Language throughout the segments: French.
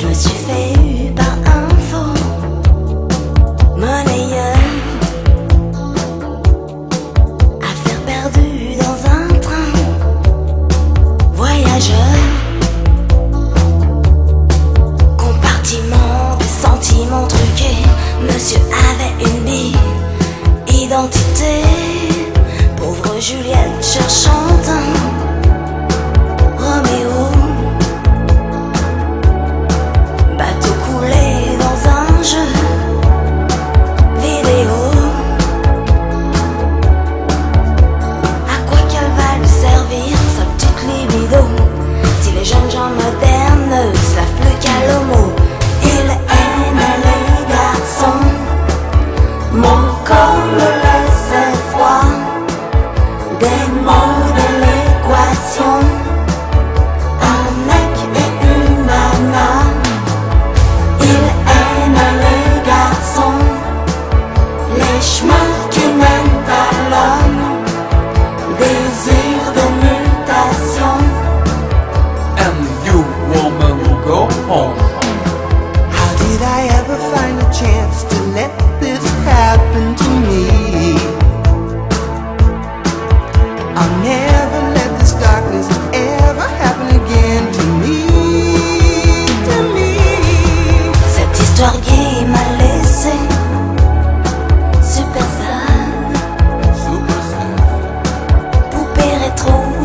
Je me suis Mon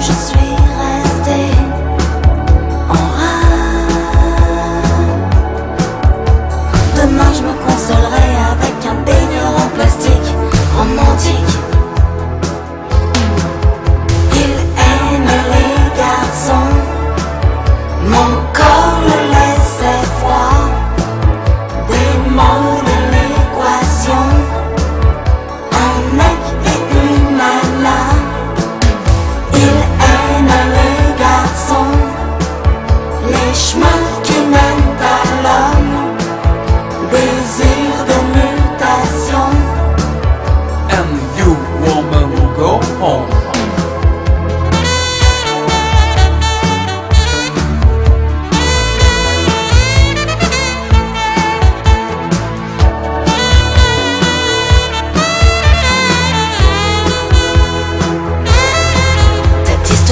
Je suis restée en rêve. Demain, je me consolerai avec un baigneur en plastique, romantique. Il aime les garçons, mon corps.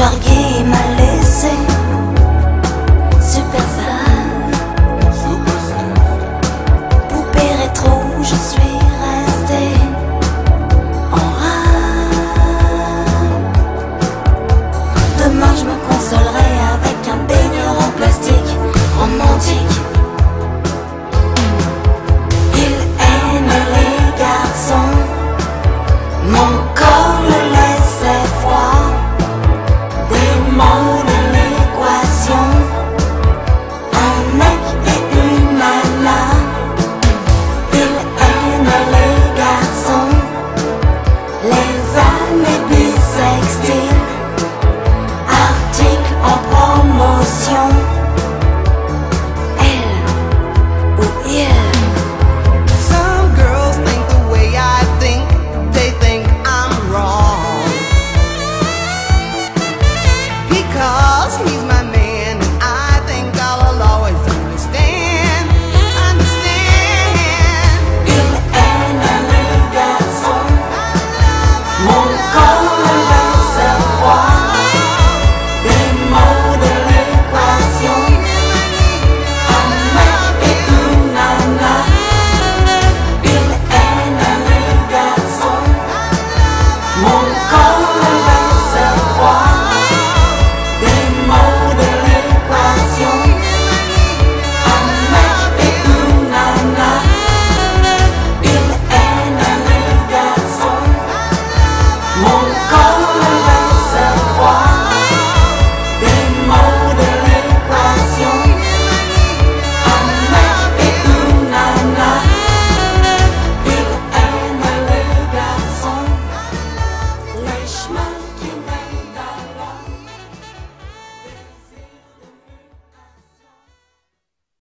M'a laissé. Poupée rétro, je suis